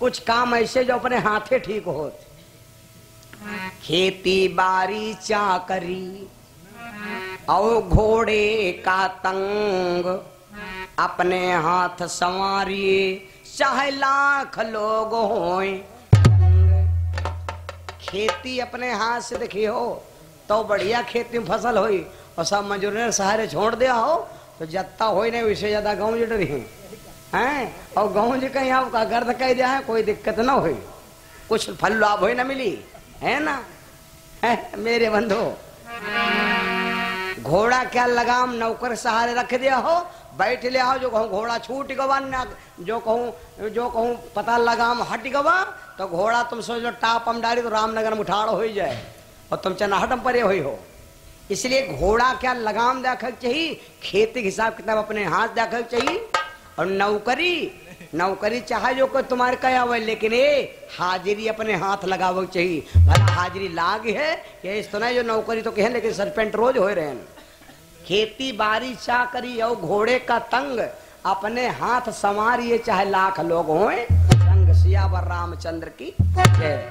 कुछ काम ऐसे जो अपने हाथे ठीक हो। खेती बारी चाकरी और घोड़े का तंग, अपने हाथ संवारिए, चाहे लाख लोग होए। खेती अपने हाथ से देखी हो तो बढ़िया खेती में फ़सल हुई, और सब मजूर ने सहारे छोड़ दिया हो तो जत्ता हो नहीं उससे ज़्यादा गाँव जुड़ रही हैं। और गाँव जी कहीं आपका गर्द कह दिया है, कोई दिक्कत ना हुई। कुछ फल लाभ हो ना मिली, है ना? है, मेरे बंधु? घोड़ा क्या लगाम नौकर सहारे रख दिया हो? बैठ ले आओ, जो कहूँ घोड़ा छूट गवा जो कहूँ जो कहूँ पता लगाम हट गवा तो घोड़ा तुम सोच लो टाप हम डाली तो रामनगर में उठाड़ हो जाए, और तुम चनाहटम परे हुई हो इसलिए घोड़ा क्या लगाम देखा चाहिए खेती के हिसाब किताब अपने हाथ देखा चाहिए और नौकरी नौकरी चाहे जो कोई तुम्हारे कया हुआ लेकिन ये हाजिरी अपने हाथ लगाव चाहिए। भला हाजिरी लाग है ये इस जो नौकरी तो कहे, लेकिन सरपेंट रोज हो रहे हैं खेती बारी चाकरी और घोड़े का तंग, अपने हाथ संवारिए चाहे लाख लोग सियावर रामचंद्र की जय।